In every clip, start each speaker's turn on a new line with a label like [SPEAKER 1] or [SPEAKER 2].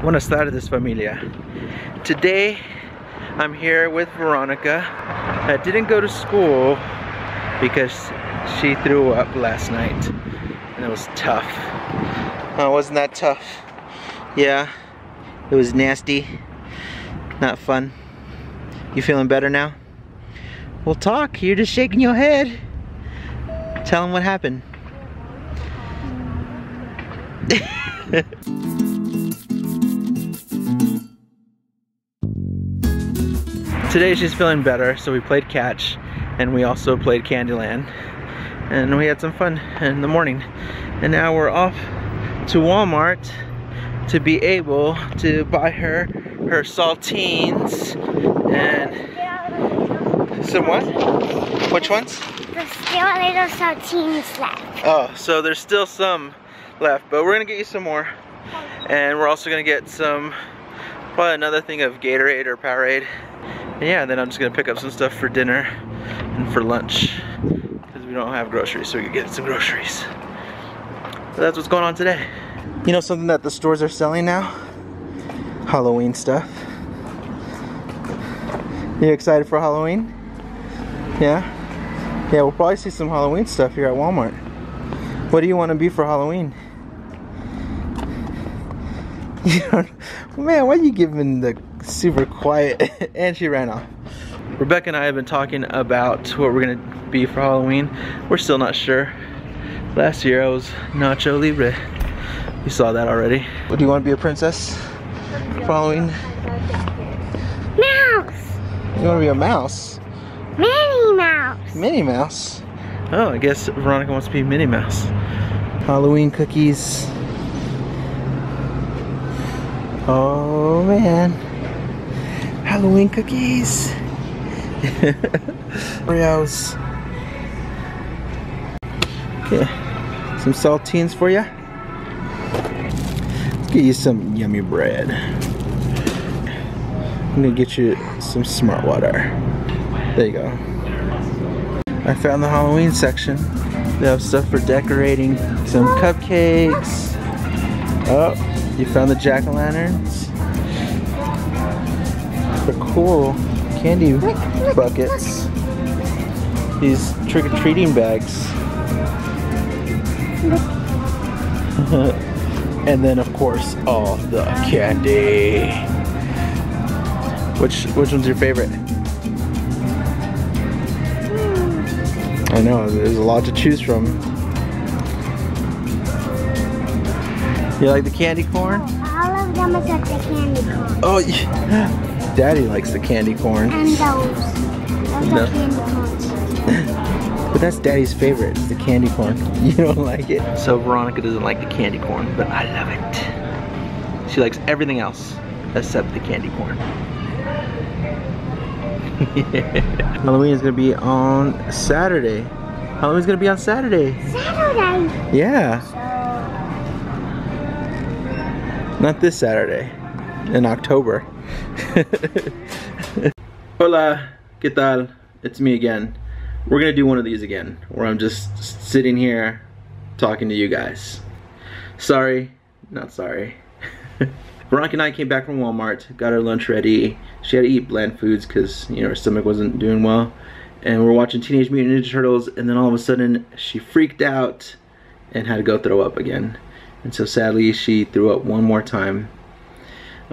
[SPEAKER 1] Buenas tardes familia. Today I'm here with Veronica that didn't go to school because she threw up last night and it was tough. Oh, wasn't that tough? Yeah, it was nasty, not fun. You feeling better now? We'll talk, you're just shaking your head. Tell them what happened. Today she's feeling better, so we played catch and we also played Candyland. And we had some fun in the morning. And now we're off to Walmart to be able to buy her her saltines and some what? Which ones?
[SPEAKER 2] There's still little saltines left.
[SPEAKER 1] Oh, so there's still some left, but we're gonna get you some more. And we're also gonna get some, probably another thing of Gatorade or Powerade. And yeah, then I'm just gonna pick up some stuff for dinner and for lunch. Because we don't have groceries, so we can get some groceries. So that's what's going on today. You know something that the stores are selling now? Halloween stuff. You excited for Halloween? Yeah? Yeah, we'll probably see some Halloween stuff here at Walmart. What do you want to be for Halloween? You don't, man, why are you giving the super quiet? and she ran off. Rebekah and I have been talking about what we're gonna be for Halloween. We're still not sure. Last year I was Nacho Libre. You saw that already. What do you want to be a princess for Halloween?
[SPEAKER 2] Mouse!
[SPEAKER 1] You want to be a mouse?
[SPEAKER 2] Minnie Mouse!
[SPEAKER 1] Minnie Mouse. Oh, I guess Veronica wants to be Minnie Mouse. Halloween cookies. Oh man. Halloween cookies. Oreos. Okay. Some saltines for you. Let's get you some yummy bread. I'm gonna get you some smart water. There you go. I found the Halloween section. They have stuff for decorating. Some cupcakes. Oh, you found the jack-o'-lanterns. Cool candy buckets. These trick-or-treating bags. and then of course all the candy. Which which one's your favorite? Hmm. I know, there's a lot to choose from. You like the candy corn?
[SPEAKER 2] Oh, all of them except the candy corn.
[SPEAKER 1] Oh, yeah. Daddy likes the candy corn.
[SPEAKER 2] And those. Those
[SPEAKER 1] No.
[SPEAKER 2] are candy corns.
[SPEAKER 1] But that's Daddy's favorite, the candy corn. You don't like it? So Veronica doesn't like the candy corn, but I love it. She likes everything else except the candy corn. Halloween is gonna be on Saturday. Halloween's gonna be on Saturday.
[SPEAKER 2] Saturday.
[SPEAKER 1] Yeah,
[SPEAKER 2] So,
[SPEAKER 1] not this Saturday, in October. Hola, ¿qué tal? It's me again. We're gonna do one of these again, where I'm just sitting here talking to you guys. Sorry, not sorry. Veronica and I came back from Walmart, got our lunch ready. She had to eat bland foods because you know her stomach wasn't doing well. And we're watching Teenage Mutant Ninja Turtles, and then all of a sudden she freaked out and had to go throw up again. And so sadly she threw up one more time.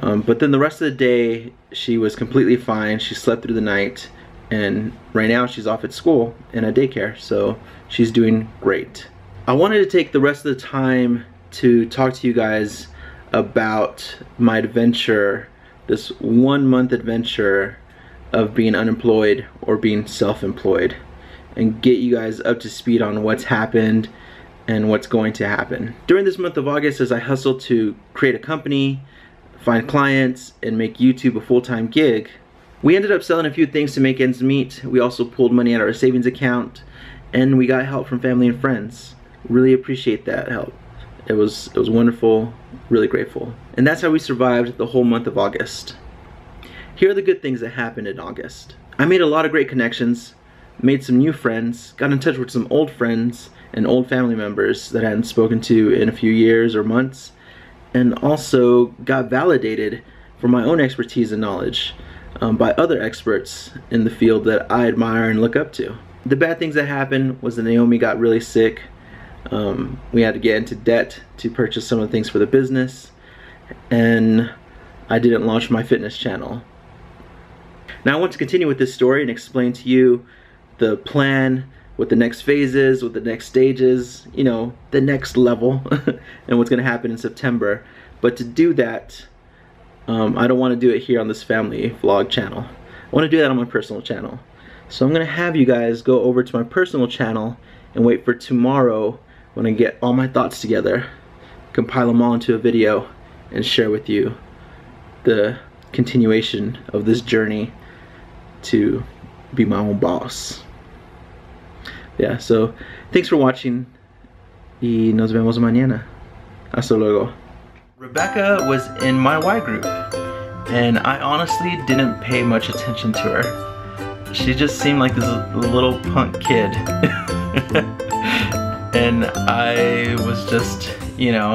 [SPEAKER 1] Um, but then the rest of the day she was completely fine. She slept through the night, and right now she's off at school in a daycare, so she's doing great. I wanted to take the rest of the time to talk to you guys about my adventure, this one month adventure of being unemployed or being self-employed and get you guys up to speed on what's happened and what's going to happen. During this month of August as I hustle to create a company, find clients, and make YouTube a full-time gig, we ended up selling a few things to make ends meet. We also pulled money out of our savings account and we got help from family and friends. Really appreciate that help. It was it was wonderful, really grateful. And that's how we survived the whole month of August. Here are the good things that happened in August. I made a lot of great connections, made some new friends, got in touch with some old friends and old family members that I hadn't spoken to in a few years or months, and also got validated for my own expertise and knowledge um, by other experts in the field that I admire and look up to. The bad things that happened was that Naomi got really sick. Um, we had to get into debt to purchase some of the things for the business, and I didn't launch my fitness channel. Now I want to continue with this story and explain to you the plan, what the next phase is, what the next stage is, you know, the next level, and what's going to happen in September. But to do that, um, I don't want to do it here on this family vlog channel. I want to do that on my personal channel. So I'm going to have you guys go over to my personal channel and wait for tomorrow when I get all my thoughts together, compile them all into a video, and share with you the continuation of this journey to be my own boss. Yeah, so thanks for watching y nos vemos mañana. Hasta luego. Rebekah was in my Y group and I honestly didn't pay much attention to her. She just seemed like this little punk kid. and I was just, you know,